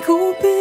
Take open